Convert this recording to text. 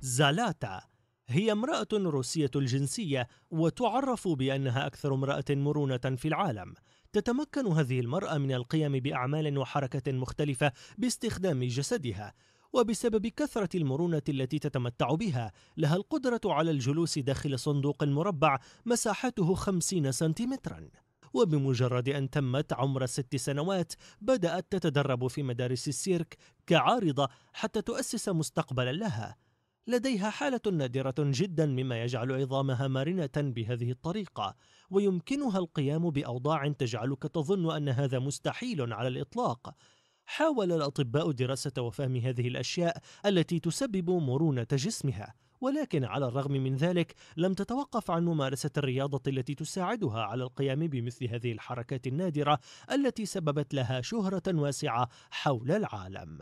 زالاتا هي امرأة روسية الجنسية وتعرف بأنها أكثر امرأة مرونة في العالم. تتمكن هذه المرأة من القيام بأعمال وحركة مختلفة باستخدام جسدها، وبسبب كثرة المرونة التي تتمتع بها لها القدرة على الجلوس داخل صندوق مربع مساحته 50 سنتيمترا وبمجرد أن تمت عمر ست سنوات بدأت تتدرب في مدارس السيرك كعارضة حتى تؤسس مستقبلا لها لديها حالة نادرة جدا مما يجعل عظامها مرنة بهذه الطريقة ويمكنها القيام بأوضاع تجعلك تظن أن هذا مستحيل على الإطلاق. حاول الأطباء دراسة وفهم هذه الأشياء التي تسبب مرونة جسمها ولكن على الرغم من ذلك لم تتوقف عن ممارسة الرياضة التي تساعدها على القيام بمثل هذه الحركات النادرة التي سببت لها شهرة واسعة حول العالم.